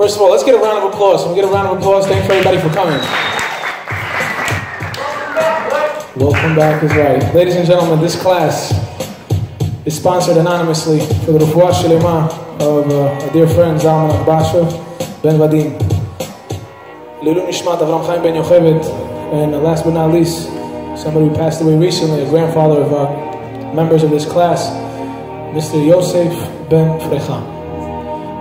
First of all, let's get a round of applause. Can we get a round of applause? Thanks for everybody for coming. Welcome back is right. Ladies and gentlemen, this class is sponsored anonymously for the Refuah Shalema of uh, our dear friend Zalman Akbasha Ben Vadim. Lilu Nishmat Avram Chaim Ben Yocheved, and uh, last but not least, somebody who passed away recently, a grandfather of uh, members of this class, Mr. Yosef Ben Frecha.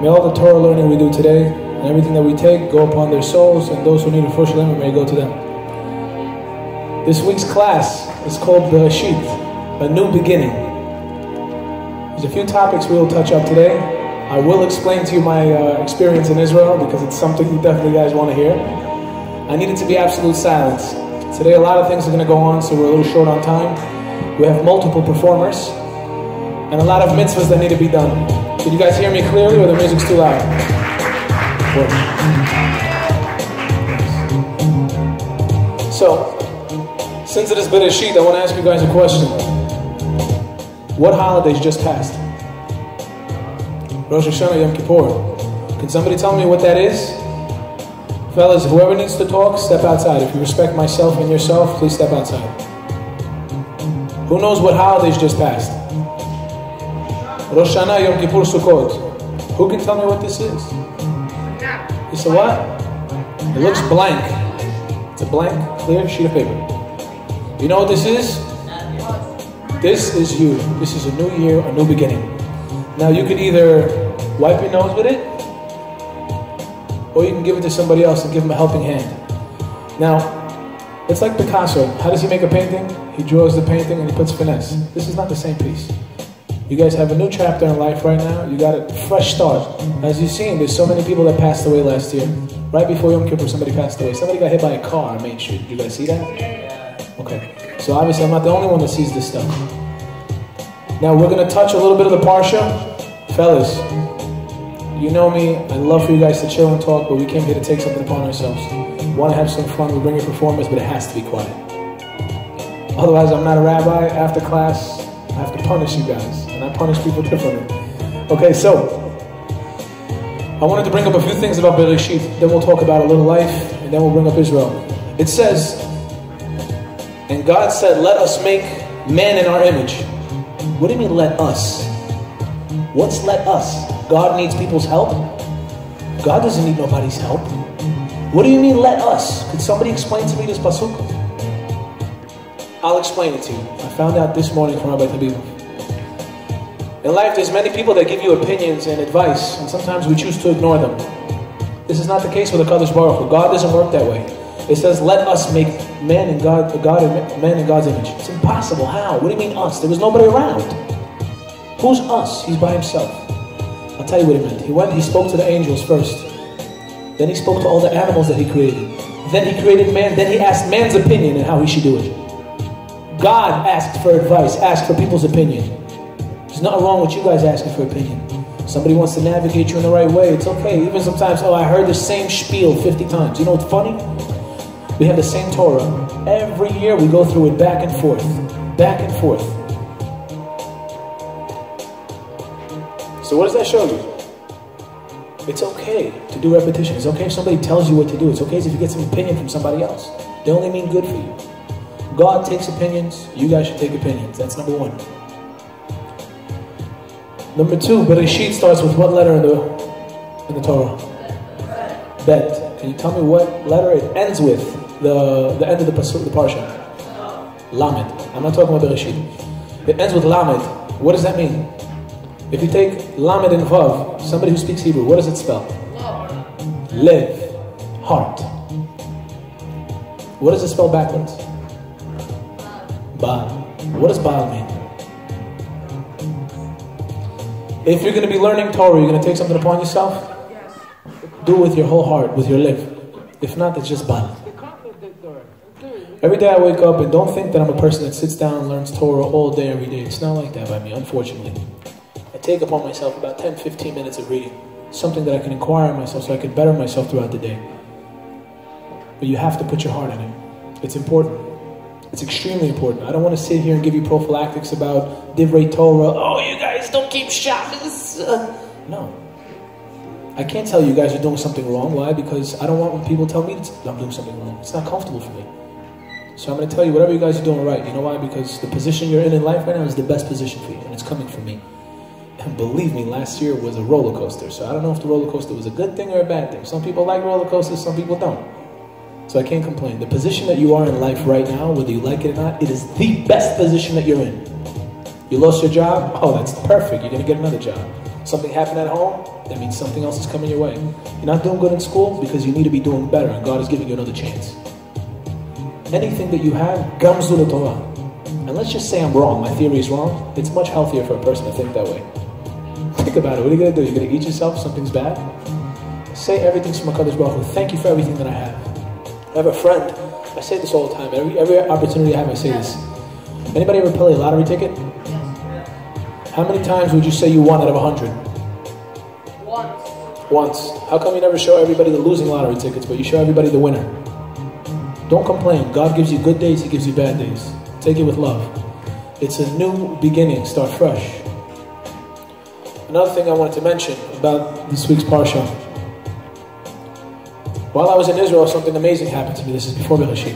May all the Torah learning we do today and everything that we take go upon their souls, and those who need a first limit may go to them. This week's class is called the Bereshit, a new beginning. There's a few topics we will touch up today. I will explain to you my uh, experience in Israel because it's something you definitely guys want to hear. I need it to be absolute silence. Today, a lot of things are going to go on, so we're a little short on time. We have multiple performers and a lot of mitzvahs that need to be done. Can you guys hear me clearly or the music's too loud? So, since it is Bereshit, I want to ask you guys a question. What holidays just passed? Rosh Hashanah, Yom Kippur. Can somebody tell me what that is? Fellas, whoever needs to talk, step outside. If you respect myself and yourself, please step outside. Who knows what holidays just passed? Rosh Hashanah, Yom Kippur, Sukkot. Who can tell me what this is? It's a what? It looks blank. It's a blank, clear sheet of paper. You know what this is? This is you. This is a new year, a new beginning. Now you can either wipe your nose with it, or you can give it to somebody else and give them a helping hand. Now, it's like Picasso. How does he make a painting? He draws the painting and he puts finesse. This is not the same piece. You guys have a new chapter in life right now. You got a fresh start. As you've seen, there's so many people that passed away last year. Right before Yom Kippur, somebody passed away. Somebody got hit by a car on Main Street. You guys see that? Okay. So obviously I'm not the only one that sees this stuff. Now we're gonna touch a little bit of the Parsha. Fellas, you know me, I love for you guys to chill and talk, but we came here to take something upon ourselves. We wanna have some fun, we bring your performance, but it has to be quiet. Otherwise I'm not a rabbi. After class, I have to punish you guys. Punish people differently. Okay, so I wanted to bring up a few things about Bereshit, then we'll talk about a little life, and then we'll bring up Israel. It says and God said, Let us make man in our image. What do you mean, let us? What's let us? God needs people's help? God doesn't need nobody's help. What do you mean, let us? Could somebody explain to me this pasuk? I'll explain it to you. I found out this morning from Rabbi Tabitha. In life, there's many people that give you opinions and advice, and sometimes we choose to ignore them. This is not the case with the Kadosh Baruch Hu. God doesn't work that way. It says, "Let us make man in God, God, man in God's image." It's impossible. How? What do you mean us? There was nobody around. Who's us? He's by himself. I'll tell you what he meant. He went. He spoke to the angels first. Then he spoke to all the animals that he created. Then he created man. Then he asked man's opinion and how he should do it. God asked for advice. Asked for people's opinion. There's nothing wrong with you guys asking for opinion. Somebody wants to navigate you in the right way. It's okay. Even sometimes, oh, I heard the same spiel 50 times. You know what's funny? We have the same Torah. Every year we go through it back and forth, back and forth. So what does that show you? It's okay to do repetition. It's okay if somebody tells you what to do. It's okay if you get some opinion from somebody else. They only mean good for you. God takes opinions. You guys should take opinions. That's number one. Number two, Bereshit starts with what letter in the in the Torah? Bet. Can you tell me what letter it ends with? the, the end of the, the parsha. Lamed. I'm not talking about Bereshit. It ends with Lamed. What does that mean? If you take Lamed and Vav, somebody who speaks Hebrew, what does it spell? Live. Heart. What does it spell backwards? Baal. What does Baal mean? If you're going to be learning Torah, you're going to take something upon yourself? Do it with your whole heart, with your life. If not, it's just Baal. Every day I wake up and don't think that I'm a person that sits down and learns Torah all day, every day. It's not like that by me, unfortunately. I take upon myself about 10, 15 minutes of reading. Something that I can inquire in myself so I can better myself throughout the day. But you have to put your heart in it. It's important. It's extremely important. I don't want to sit here and give you prophylactics about Divrei Torah. Oh, you guys don't keep Shabbos. Uh, no. I can't tell you guys you're doing something wrong. Why? Because I don't want when people tell me I'm doing something wrong. It's not comfortable for me. So I'm going to tell you whatever you guys are doing right. You know why? Because the position you're in in life right now is the best position for you, and it's coming from me. And believe me, last year was a roller coaster. So I don't know if the roller coaster was a good thing or a bad thing. Some people like roller coasters, some people don't. So I can't complain. The position that you are in life right now, whether you like it or not, it is the best position that you're in. You lost your job? Oh, that's perfect. You're going to get another job. Something happened at home? That means something else is coming your way. You're not doing good in school because you need to be doing better, and God is giving you another chance. Anything that you have, gam zu l'tovah. And let's just say I'm wrong, my theory is wrong. It's much healthier for a person to think that way. Think about it. What are you going to do? You're going to eat yourself? Something's bad? Say everything's from HaKadosh Baruch Hu. Thank you for everything that I have. I have a friend. I say this all the time. Every, every opportunity I have, I say this. Anybody ever play a lottery ticket? How many times would you say you won out of a hundred? Once. Once. How come you never show everybody the losing lottery tickets, but you show everybody the winner? Don't complain. God gives you good days, He gives you bad days. Take it with love. It's a new beginning. Start fresh. Another thing I wanted to mention about this week's Parsha. While I was in Israel, something amazing happened to me. This is before Bereshit.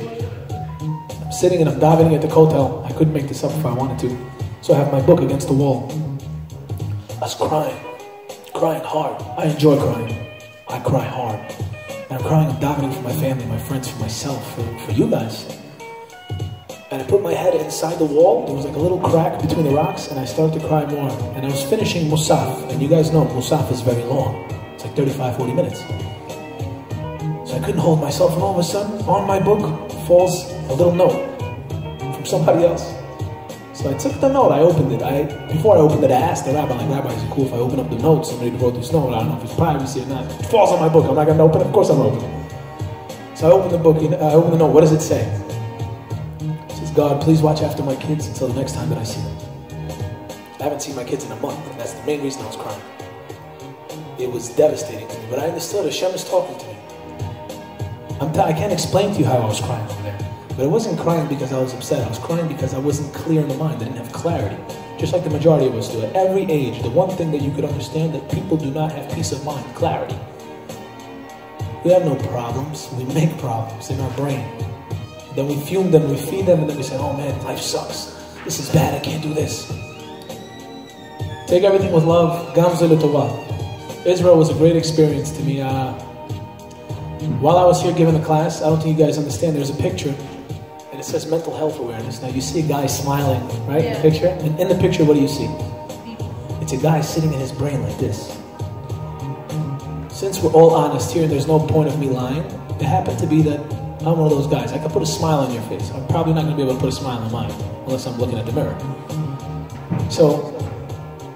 I'm sitting and I'm davening at the kotel. I couldn't make this up if I wanted to. So I have my book against the wall. I was crying, crying hard. I enjoy crying. I cry hard. And I'm crying, I'm davening for my family, my friends, for myself, for, for you guys. And I put my head inside the wall. There was like a little crack between the rocks, and I started to cry more. And I was finishing Musaf. And you guys know Musaf is very long. It's like 35, 40 minutes. I couldn't hold myself, and all of a sudden, on my book falls a little note from somebody else. So I took the note, I opened it. I before I opened it, I asked the rabbi, like, Rabbi, is it cool if I open up the note? Somebody wrote this note. I don't know if it's privacy or not. It falls on my book. I'm not gonna open it. Of course I'm gonna open it. So I opened the book. and I opened the note. What does it say? It says, God, please watch after my kids until the next time that I see them. I haven't seen my kids in a month, and that's the main reason I was crying. It was devastating to me, but I understood Hashem is talking to me. I'm t- I can't explain to you how I was crying over there. But I wasn't crying because I was upset. I was crying because I wasn't clear in the mind. I didn't have clarity. Just like the majority of us do. At every age, the one thing that you could understand that people do not have peace of mind, clarity. We have no problems. We make problems in our brain. Then we fume them, we feed them, and then we say, oh man, life sucks. This is bad, I can't do this. Take everything with love. Israel was a great experience to me. Uh, while I was here giving the class, I don't think you guys understand, there's a picture and it says mental health awareness. Now you see a guy smiling, right? Yeah. In the picture? And in the picture, what do you see? It's a guy sitting in his brain like this. Since we're all honest here there's no point of me lying, it happened to be that I'm one of those guys. I could put a smile on your face. I'm probably not going to be able to put a smile on mine unless I'm looking at the mirror. So,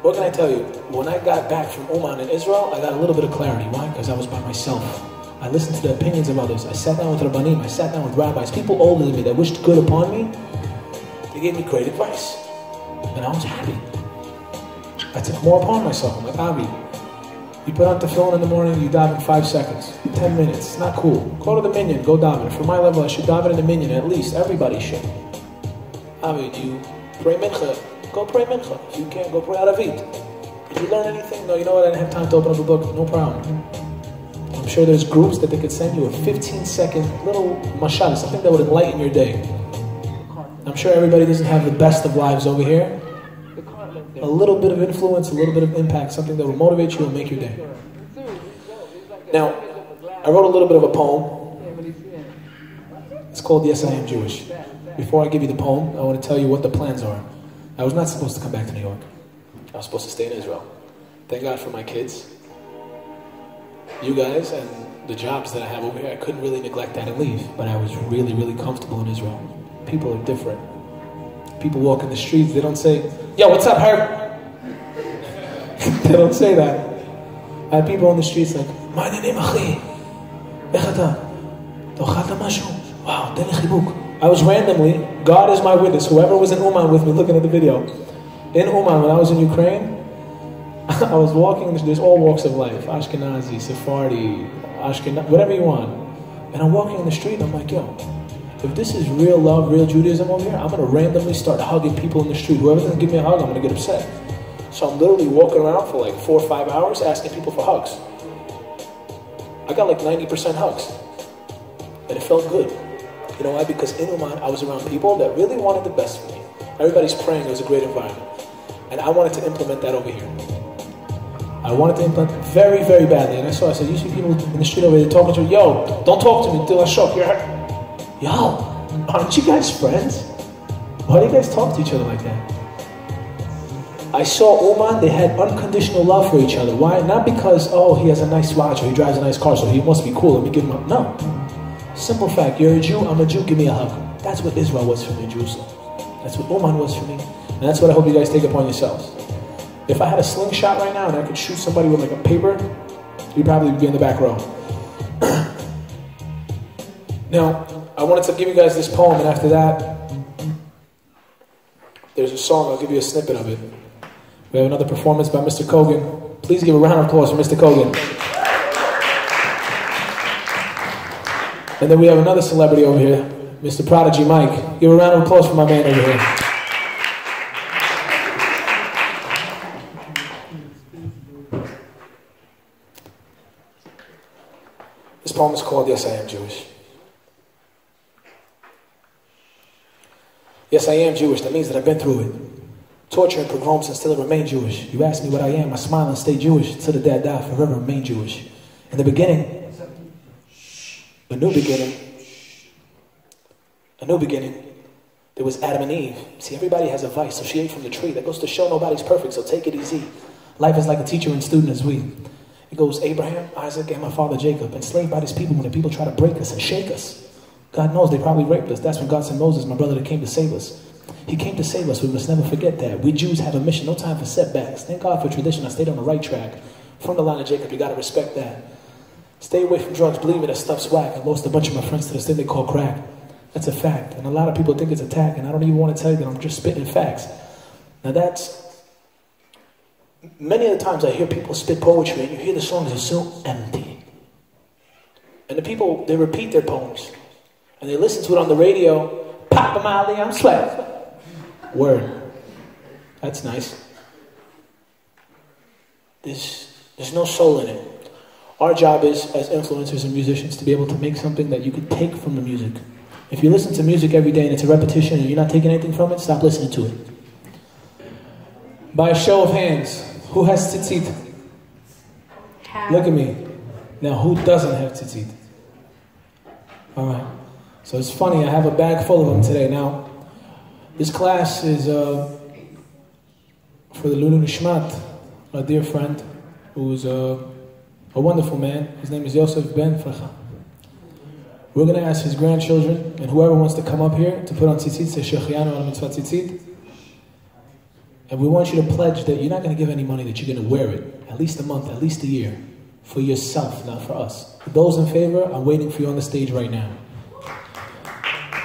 what can I tell you? When I got back from Uman in Israel, I got a little bit of clarity. Why? Because I was by myself. I listened to the opinions of others. I sat down with Rabbanim. I sat down with rabbis, people older than me that wished good upon me. They gave me great advice. And I was happy. I took more upon myself. I'm like, Avi, you put on tefillin in the morning, you daven five seconds, 10 minutes. It's not cool. Go to the minyan, go daven. For my level, I should daven the minyan at least. Everybody should. Avi, do you pray mincha? Go pray mincha. If you can't, go pray Aravit. Did you learn anything? No, you know what? I didn't have time to open up a book. No problem. I'm sure there's groups that they could send you a 15 second little mashal, something that would enlighten your day. I'm sure everybody doesn't have the best of lives over here. A little bit of influence, a little bit of impact, something that will motivate you and make your day. Now, I wrote a little bit of a poem. It's called Yes, I Am Jewish. Before I give you the poem, I want to tell you what the plans are. I was not supposed to come back to New York. I was supposed to stay in Israel. Thank God for my kids you guys and the jobs that I have over here, I couldn't really neglect that and leave. But I was really, really comfortable in Israel. People are different. People walk in the streets, they don't say, Yo, what's up, Herb? they don't say that. I have people on the streets like, מה העניינים אחי? איך אתה? אתה אוכלת משהו? וואו, תן לי חיבוק. I was randomly, God is my witness, whoever was in Uman with me looking at the video. In Uman, when I was in Ukraine, I was walking, there's all walks of life Ashkenazi, Sephardi, Ashkenaz, whatever you want. And I'm walking in the street and I'm like, yo, if this is real love, real Judaism over here, I'm gonna randomly start hugging people in the street. Whoever's gonna give me a hug, I'm gonna get upset. So I'm literally walking around for like four or five hours asking people for hugs. I got like 90% hugs. And it felt good. You know why? Because in Uman, I was around people that really wanted the best for me. Everybody's praying. It was a great environment. And I wanted to implement that over here. I wanted to implant very, very badly. And I saw, I said, you see people in the street over there talking to me, yo, don't talk to me until I shock your head. Yo, aren't you guys friends? Why do you guys talk to each other like that? I saw Uman, they had unconditional love for each other. Why? Not because, oh, he has a nice watch or he drives a nice car, so he must be cool, let me give him up. No. Simple fact, you're a Jew, I'm a Jew, give me a hug. That's what Israel was for me, Jerusalem. That's what Uman was for me. And that's what I hope you guys take upon yourselves. If I had a slingshot right now and I could shoot somebody with like a paper, you'd probably be in the back row. now, I wanted to give you guys this poem, and after that, there's a song, I'll give you a snippet of it. We have another performance by Mr. Kogan. Please give a round of applause for Mr. Kogan. And then we have another celebrity over here, Mr. Prodigy Mike. Give a round of applause for my man over here. This poem is called Yes, I Am Jewish. Yes, I am Jewish. That means that I've been through it. Torture and pogroms and still remain Jewish. You ask me what I am, I smile and stay Jewish. Till the day I die, forever remain Jewish. In the beginning, a new beginning, a new beginning, there was Adam and Eve. See, everybody has a vice, so she ate from the tree. That goes to show nobody's perfect, so take it easy. Life is like a teacher and student as we. It goes Abraham, Isaac, and my father Jacob, enslaved by these people when the people try to break us and shake us. God knows they probably raped us. That's when God sent Moses, my brother, that came to save us. He came to save us. We must never forget that. We Jews have a mission, no time for setbacks. Thank God for tradition. I stayed on the right track. From the line of Jacob, you got to respect that. Stay away from drugs. Believe me, that stuff's whack. I lost a bunch of my friends to this thing they call crack. That's a fact. And a lot of people think it's attack, and I don't even want to tell you that I'm just spitting facts. Now that's many of the times I hear people spit poetry and you hear the songs are so empty. And the people, they repeat their poems. And they listen to it on the radio. Papa Molly, I'm sweat. Word. That's nice. There's, there's no soul in it. Our job is, as influencers and musicians, to be able to make something that you can take from the music. If you listen to music every day and it's a repetition and you're not taking anything from it, stop listening to it. By a show of hands, who has tzitzit? Have. Look at me. Now, who doesn't have tzitzit? All right. So it's funny, I have a bag full of them today. Now, this class is uh, for the Lulu Nishmat, a dear friend who's uh, a wonderful man. His name is Yosef Ben Farcha. We're going to ask his grandchildren and whoever wants to come up here to put on tzitzit, say Shechianu al mitzvah tzitzit. And we want you to pledge that you're not going to give any money, that you're going to wear it at least a month, at least a year, for yourself, not for us. For those in favor, I'm waiting for you on the stage right now.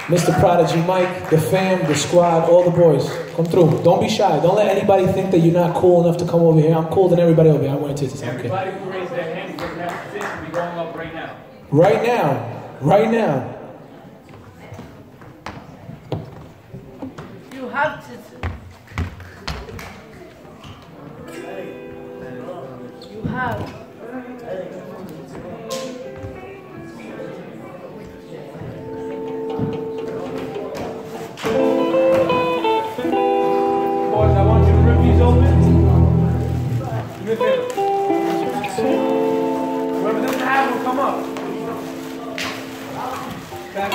Mr. Prodigy, Mike, the fam, the squad, all the boys, come through. Don't be shy. Don't let anybody think that you're not cool enough to come over here. I'm cooler than everybody over here. I'm wearing tits. Everybody who raised their hand doesn't have to sit, be going up right now. Right now. Right now. You have to. Whoever doesn't have them, come up. Back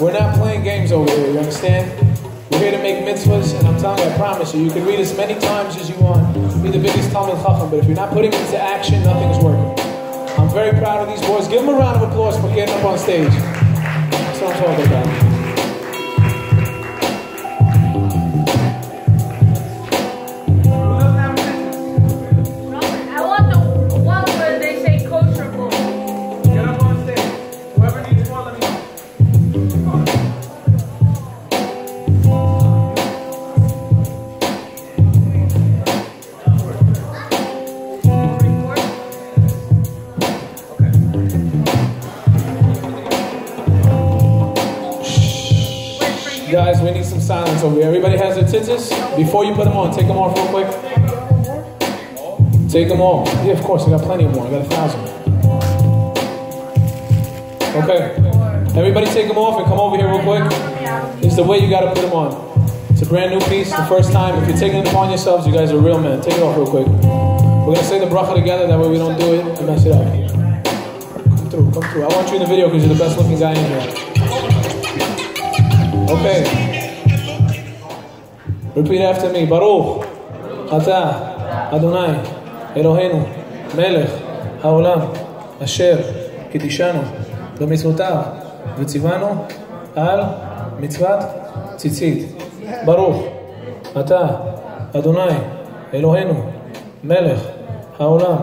We're not playing games over here, you understand? We're here to make mitzvahs, and I'm telling you, I promise you, you can read as many times as you want, be the biggest Talmid Chacham, but if you're not putting it into action, nothing's working. I'm very proud of these boys. Give them a round of applause for getting up on stage. That's what I'm talking about. Before you put them on, take them off real quick. Take them off. Yeah, of course, I got plenty more. I got a thousand. Okay. Everybody take them off and come over here real quick. It's the way you gotta put them on. It's a brand new piece, the first time. If you're taking it upon yourselves, you guys are real men. Take it off real quick. We're gonna say the bracha together, that way we don't do it and mess it up. Come through, come through. I want you in the video because you're the best looking guy in here. Okay. Repeat after me. Baruch. Ata. Adonai. Eloheinu. Melech. העולם. אשר קידישנו במצוותיו וציוונו על מצוות ציצית. ברוך אתה אדוני אלוהינו מלך העולם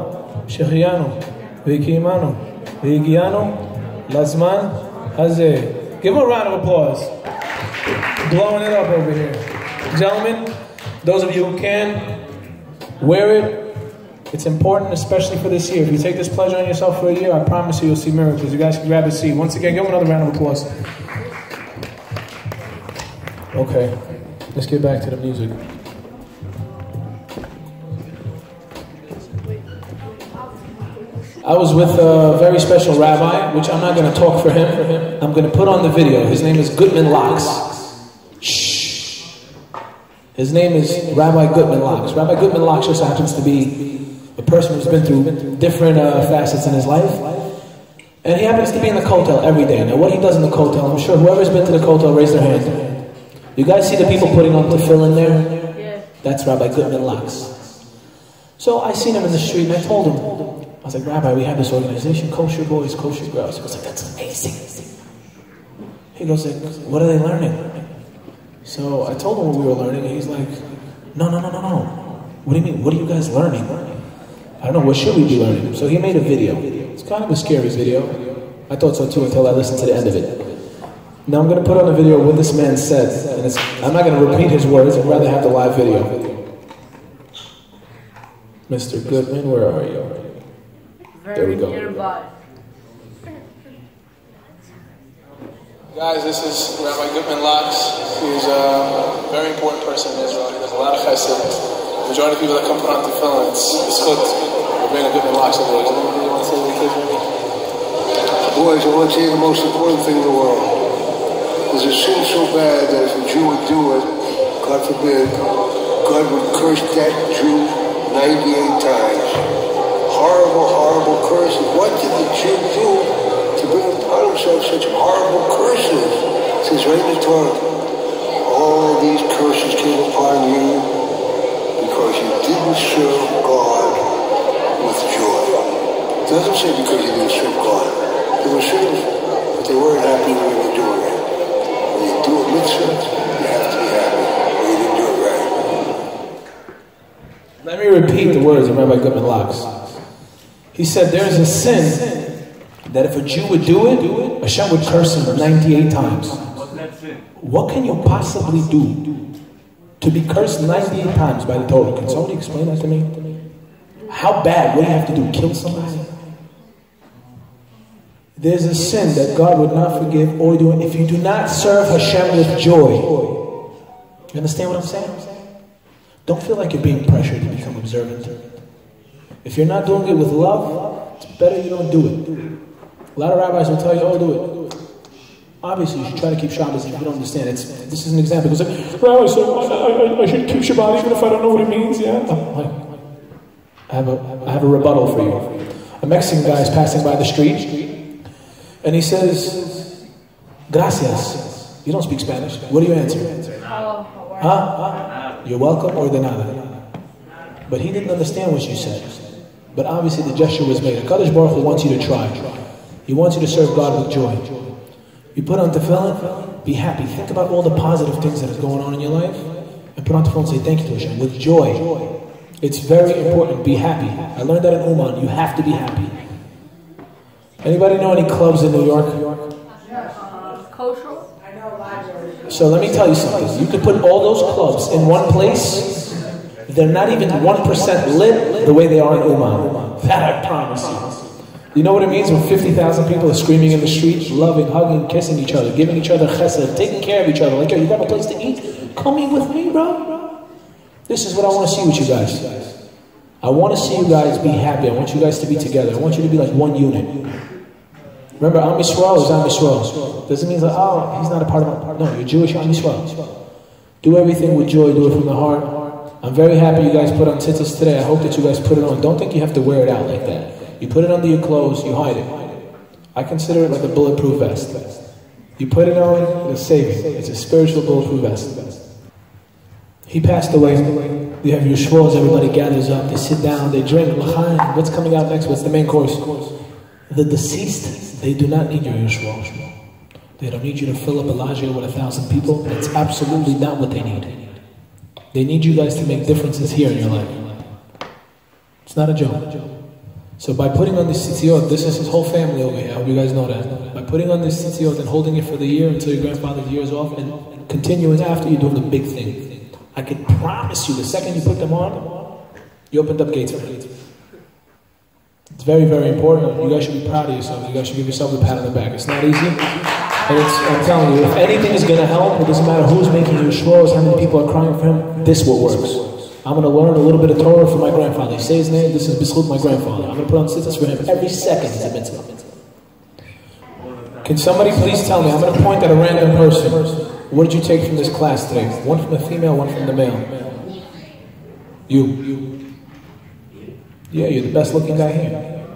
שהחיינו והקיימנו והגיענו לזמן הזה. Give him a round of applause. Blowing it up over here. Gentlemen, those of you who can, wear it. It's important, especially for this year. If you take this pleasure on yourself for a year, I promise you you'll see miracles. You guys can grab a seat. Once again, give them another round of applause. Okay, let's get back to the music. I was with a very special rabbi, which I'm not going to talk for him. I'm going to put on the video. His name is Gutman Locks. His name is Rabbi Gutman Locks. Rabbi Gutman Locks just happens to be a person who's been through different uh, facets in his life. And he happens to be in the kotel every day. Now, what he does in the kotel, I'm sure whoever's been to the kotel, raise their hand. You guys see the people putting on tefillin in there? Yeah. That's Rabbi Gutman Locks. So I seen him in the street and I told him, I was like, Rabbi, we have this organization, Kosher Boys, Kosher Girls. He goes like, that's amazing. He goes like, what are they learning? So I told him what we were learning, and he's like, no, no, no, no, no. What do you mean? What are you guys learning? I don't know, what should we be learning? So he made a video. It's kind of a scary video. I thought so too until I listened to the end of it. Now I'm going to put on the video what this man said. And it's, I'm not going to repeat his words, I'd rather have the live video. Mr. Gutman, where are you? Very There we go. nearby. Guys, this is Rabbi Gutman Locks. He's a very important person in Israel. He does a lot of chesed. The majority of people that come on tefillin, it's, it's good. Rabbi Gutman Locks. Anything you want to say to the kids. Boys, I want to tell you the most important thing in the world. There's a sin so bad that if a Jew would do it, God forbid, God would curse that Jew 98 times. Horrible, horrible curses. What did the Jew do bring upon himself such horrible curses? It says right in the Torah, all these curses came upon you because you didn't serve God with joy. It doesn't say because you didn't serve God. They were serving, but they weren't happy when they were doing it. When you do a mitzvah, you have to be happy. You didn't do it right. Let me repeat the words of Rabbi Gutman Locks. He said, There is a sin that if a Jew would do it, Hashem would curse him 98 times. What can you possibly do to be cursed 98 times by the Torah? Can somebody explain that to me? How bad? Do you have to do? Kill somebody? There's a sin that God would not forgive or do if you do not serve Hashem with joy. You understand what I'm saying? Don't feel like you're being pressured to become observant. If you're not doing it with love, it's better you don't do it. A lot of rabbis will tell you, oh, do it. Obviously, you should try to keep Shabbos if you don't understand. It's, this is an example. It's like, Rabbi, so I, I, I should keep Shabbat even if I don't know what it means, yeah? I have, a, I have a rebuttal for you. A Mexican guy is passing by the street, and he says, Gracias. You don't speak Spanish. What do you answer? You? Huh? You're welcome or de nada. But he didn't understand what you said. But obviously the gesture was made. A HaKadosh Baruch Hu wants you to try. He wants you to serve God with joy. You put on tefillin, be happy. Think about all the positive things that are going on in your life. And put on tefillin and say thank you to Hashem with joy. It's very important. Be happy. I learned that in Uman. You have to be happy. Anybody know any clubs in New York? Kosher? I know a lot. So let me tell you something. You could put all those clubs in one place. They're not even 1% lit the way they are in Uman. That I promise you. You know what it means when 50,000 people are screaming in the streets, loving, hugging, kissing each other, giving each other chesed, taking care of each other. Like, yo, you got a place to eat? Come eat with me, bro. This is what I want to see with you guys. I want to see you guys be happy. I want you guys to be together. I want you to be like one unit. Remember, Am Yisrael is Am Yisrael. Doesn't mean like, oh, he's not a part of my... Part. No, you're Jewish Am Yisrael. Do everything with joy. Do it from the heart. I'm very happy you guys put on tzitzis today. I hope that you guys put it on. Don't think you have to wear it out like that. You put it under your clothes, you hide it. I consider it like a bulletproof vest. You put it on, it's saving. It's a spiritual bulletproof vest. He passed away. You have your shvos, everybody gathers up, they sit down, they drink. What's coming out next? What's the main course? The deceased, they do not need your yeshua. They don't need you to fill up Elijah with a thousand people. That's absolutely not what they need. They need you guys to make differences here in your life. It's not a joke. So by putting on this tzitziot, this is his whole family over here. I hope you guys know that. By putting on this tzitziot and holding it for the year until your grandfather's year is off and continuing after, you're doing the big thing. I can promise you, the second you put them on, you opened up gates for it. It's very, very important. You guys should be proud of yourself. You guys should give yourself a pat on the back. It's not easy. And it's, I'm telling you, if anything is going to help, it doesn't matter who's making your shvos, how many people are crying for him, this what works. I'm gonna learn a little bit of Torah from my grandfather. He says his name, this is Bishul, my grandfather. I'm gonna put on sitters for him every second he's a mitzvah. Can somebody please tell me, I'm gonna point at a random person. What did you take from this class today? One from the female, one from the male. You. Yeah, you're the best looking guy here.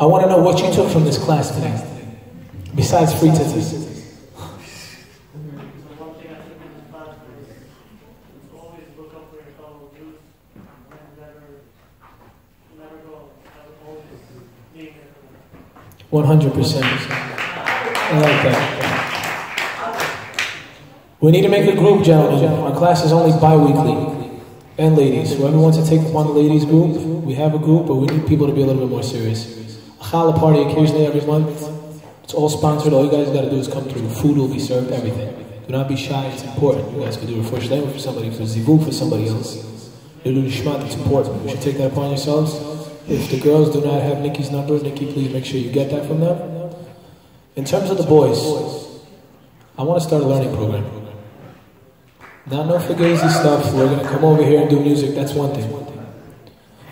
I wanna know what you took from this class today. Besides free titters. 100%. I like that. We need to make a group, gentlemen. Our class is only bi-weekly. And ladies. Whoever wants to take upon the ladies group, we have a group, but we need people to be a little bit more serious. A challah party occasionally every month. It's all sponsored. All you guys got to do is come through. Food will be served, everything. Do not be shy. It's important. You guys can do a first language for somebody, for zivug for somebody else. It's important. You should take that upon yourselves. If the girls do not have Nikki's number, Nikki, please make sure you get that from them. In terms of the boys, I want to start a learning program. Not no fugazi stuff. We're going to come over here and do music. That's one thing.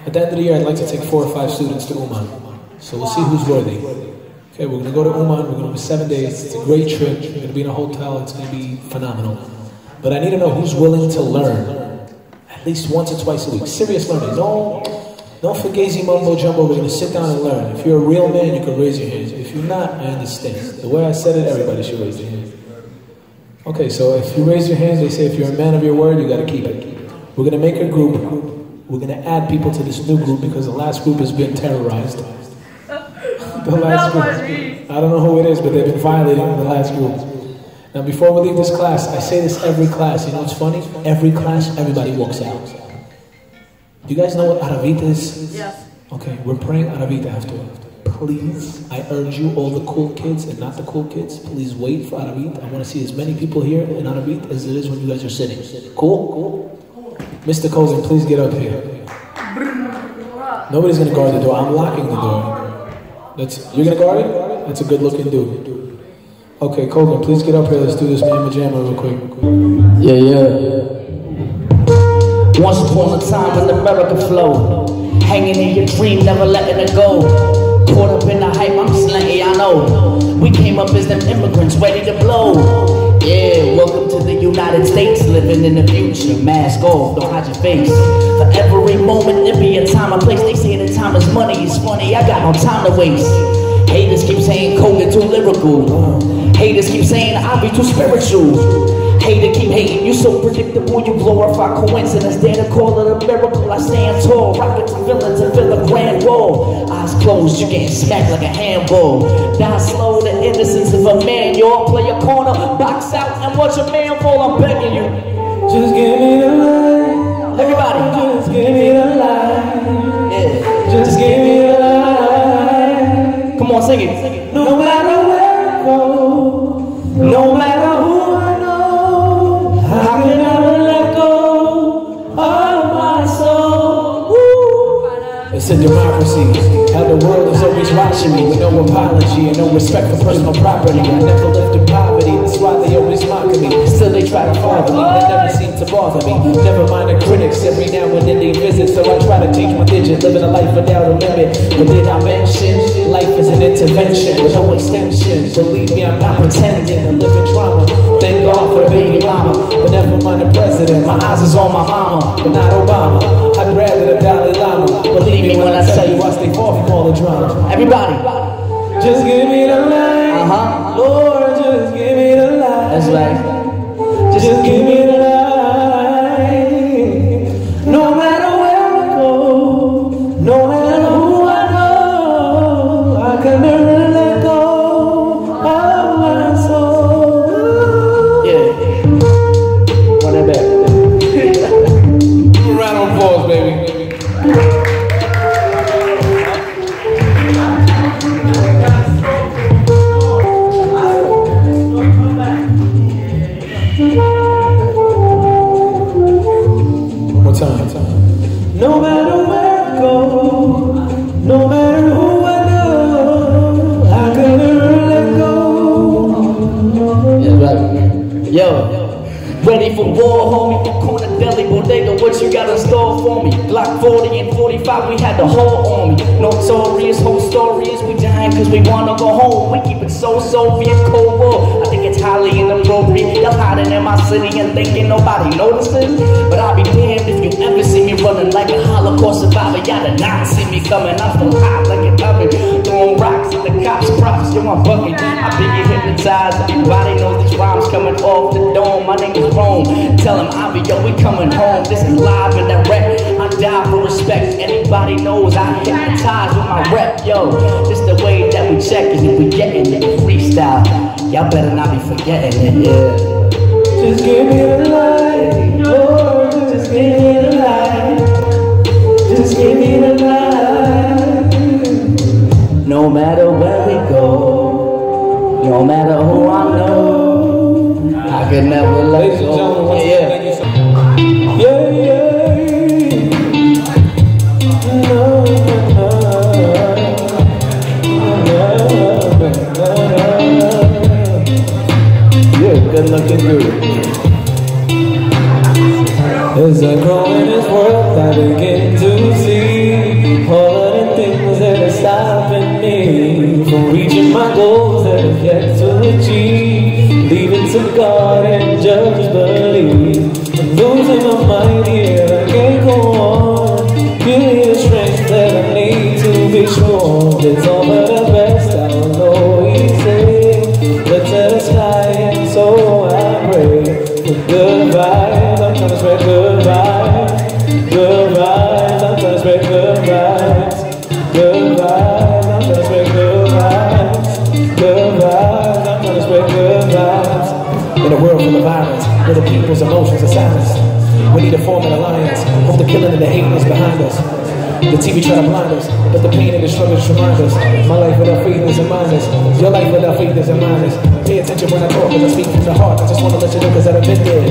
At the end of the year, I'd like to take four or five students to Uman. So we'll see who's worthy. Okay, we're going to go to Uman. We're going to be seven days. It's a great trip. We're going to be in a hotel. It's going to be phenomenal. But I need to know who's willing to learn at least once or twice a week. Serious learning. No don't forget mumbo jumbo. We're going to sit down and learn. If you're a real man, you can raise your hands. If you're not, I understand. The way I said it, everybody should raise their hands. Okay, so if you raise your hands, they say if you're a man of your word, you got to keep it. We're going to make a group. We're going to add people to this new group because the last group has been terrorized. the last group. I don't know who it is, but they've been violating the last group. Now, before we leave this class, I say this every class. You know what's funny? Every class, everybody walks out. Do you guys know what Aravit is? Yes. Okay, we're praying Aravit after. Please, I urge you, all the cool kids and not the cool kids, please wait for Aravit. I want to see as many people here in Aravit as it is when you guys are sitting. Cool? Cool? Mr. Kogan, please get up here. Nobody's gonna guard the door. I'm locking the door. That's you're gonna guard it? That's a good looking dude. Okay, Kogan, please get up here. Let's do this man pajama real quick. Yeah, yeah. Once upon a time when America flowed, hanging in your dream, never letting it go. Caught up in the hype, I'm slanty, I know. We came up as them immigrants, ready to blow. Yeah, welcome to the United States, living in the future. Mask off, don't hide your face. For every moment, there be a time and place. They say the time is money, it's funny, I got no time to waste. Haters keep saying Kogan too lyrical. Haters keep saying I be too spiritual. Hater keep hating, you so predictable, you glorify coincidence. Dare to call it a miracle, I stand tall. Rocket to villains and fill a grand wall. Eyes closed, you get smacked like a handball. Die slow, the innocence of a man. You all play a corner, box out, and watch a man fall. I'm begging you. Just give me the light. Everybody. Just give me the light. Yeah. Just give me never How the world is always watching me with no apology and no respect for personal property. I never lived in poverty, that's why they always mock me. Still they try to father me, that never seem to bother me. Never mind the critics, every now and then they visit. So I try to change my digit, living a life without a limit. But did I mention life is an intervention with no extension? Believe me, I'm not pretending to live in trauma. Thank God for the baby mama, but never mind the president. My eyes is on my mama, but not Obama. I'd rather the Dalai Lama. Believe me when I tell you I stay far from all the drama. Everybody. Just give me the light, Uh-huh. Lord, just give me the light. That's right. Just give me the light. And 45, we had the whole on me. Notorious, whole stories. we dying cause we wanna go home. We keep it so Soviet Cold War. I think it's highly inappropriate. Y'all hiding in my city and thinking nobody notices. But I'll be damned if you ever see me running like a Holocaust survivor. Y'all did not see me coming. I'm still hot like an oven. Throwing rocks at the cops, props, yo, I'm. I been get hypnotized. Everybody knows these rhymes coming off the dome. My name is Rome. Tell him I'll be yo, we coming home. This is live and direct. I die for respect. Anybody knows I hypnotize with my rep, yo. This the way that we checking it. We getting it. Freestyle. Y'all better not be forgetting it, yeah. Just give me the light, Lord, just give me the light. Just give me the light. No matter where we go, no matter who I know, I can never let go. Yeah, good looking good. As I grow in this world, I begin to see all of the things that are stopping me from reaching my goals that I've yet to achieve. Leaving to God and just believe. Emotions are silenced, we need to form an alliance. Hope the killing and the hate is behind us. The TV try to blind us, but the pain and the struggle remind us. My life without faith is a minus. Your life without faith is a minus. Pay attention when I talk, cause I speak from the heart. I just wanna let you know, cause I've been there.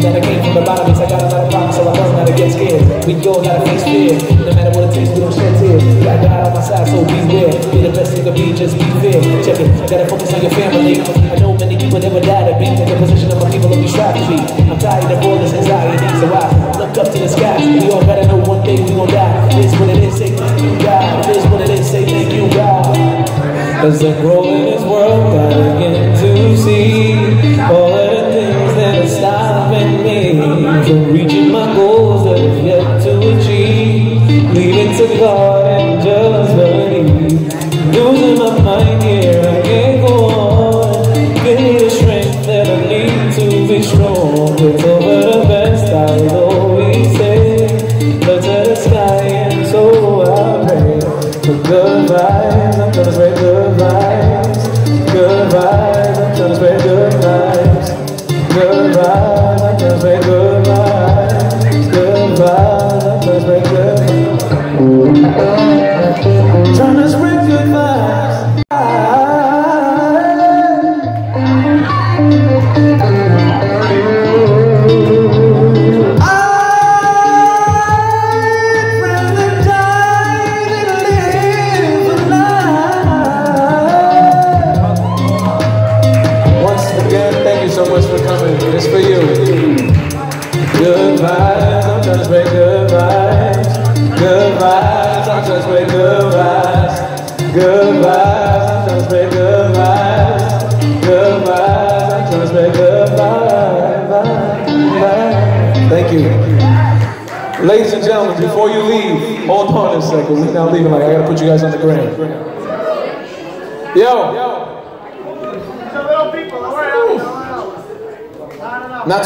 Then I came from the bottom, I got a lot of problems, so I learned how to get scared. We go, gotta face fear. No matter what it takes, we don't shed tears. Got God on my side, so beware. Be the best thing to be, just be fair. Check it, gotta focus on your family. People die to be in the position of my people that we strive to be. I'm tired of all this anxiety, so I look up to the sky. We all gotta know one day we gon' die. It's what it is, say thank you, God. It is what it is, say thank you, God. As I grow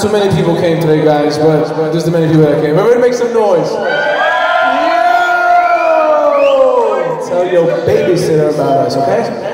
Not many people came today, guys, but there's the many people that came. Everybody make some noise. Tell your babysitter about us, okay?